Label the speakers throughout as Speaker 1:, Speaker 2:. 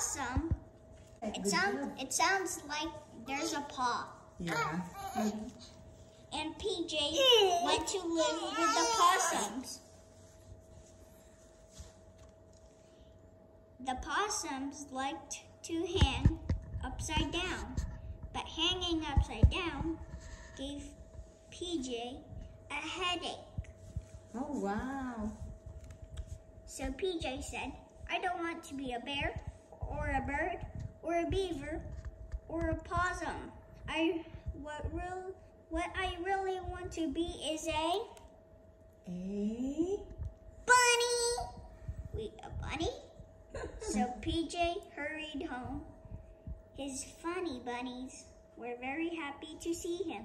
Speaker 1: possum, it sounds it sounds like there's a paw.
Speaker 2: Yeah.
Speaker 1: And PJ went to live with the possums. The possums liked to hang upside down, but hanging upside down gave PJ a headache.
Speaker 2: Oh, wow.
Speaker 1: So PJ said, I don't want to be a bear, or a bird, or a beaver, or a possum. I what real what I really want to be is a
Speaker 2: A.
Speaker 1: bunny. Wait, a bunny? so PJ hurried home. His funny bunnies were very happy to see him.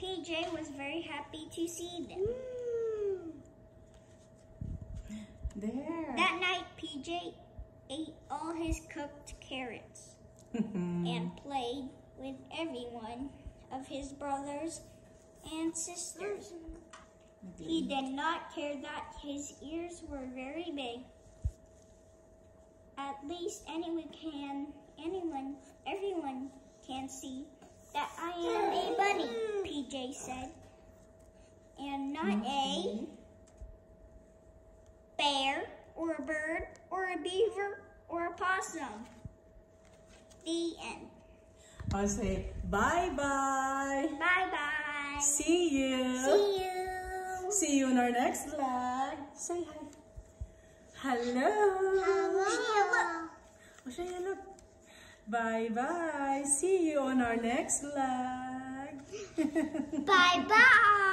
Speaker 1: PJ was very happy to see them. Mm.
Speaker 2: There.
Speaker 1: That night, PJ ate all his cooked carrots mm-hmm. and played with every one of his brothers and sisters. Mm-hmm. He did not care that his ears were very big. At least anyone can, anyone, everyone can see that I am a bunny, PJ said, and not mm-hmm. a bear or a bird or a beaver or a possum. The end.
Speaker 2: I'll say bye-bye.
Speaker 1: Bye bye.
Speaker 2: See you.
Speaker 1: See you.
Speaker 2: See you in our next vlog. Say hi. Hello.
Speaker 1: Hello.
Speaker 2: Oh, Shaya, look. Bye-bye. See you on our next vlog.
Speaker 1: Bye bye. Bye bye.